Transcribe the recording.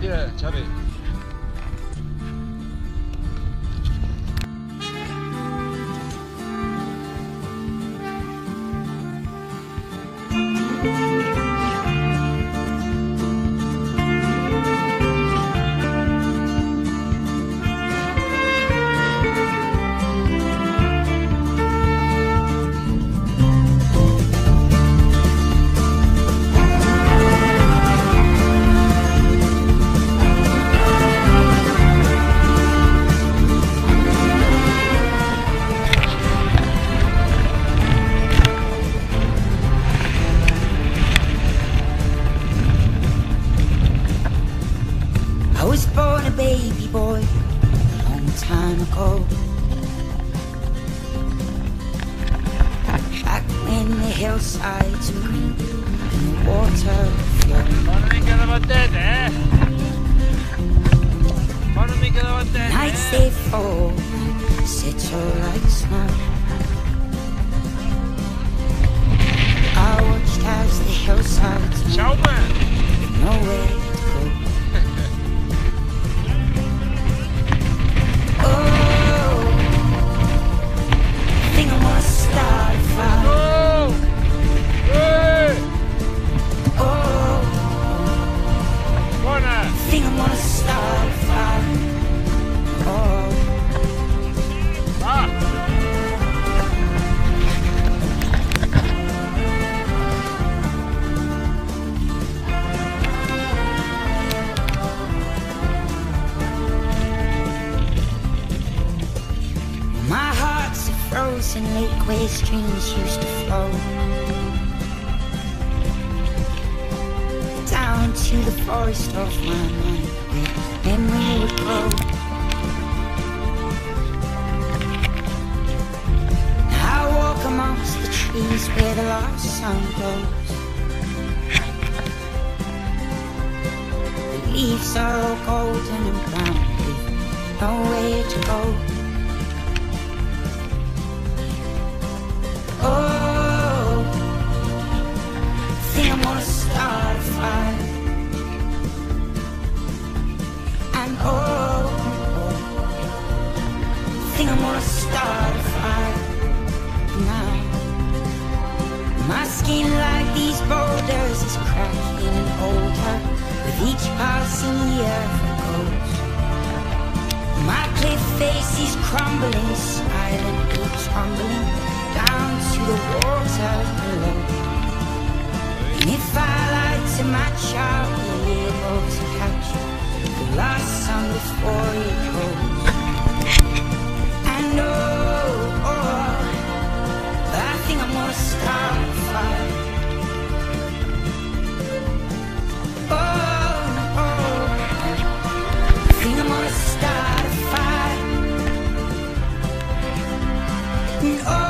对，江北。Baby boy a long time ago. Back when the hillsides were green and the water flowed. Nights they fall, settle like snow. Heart's a lake where streams used to flow. Down to the forest of my mind where memory would grow. I walk amongst the trees where the last sun glows. The leaves are all golden and brown nowhere to go. Think I'm gonna start a fire now. My skin, like these boulders, is cracking and older with each passing year goes. My cliff face is crumbling, silently tumbling down to the water below. And if I like to match, I'll be able to catch the last sun before it goes. We are.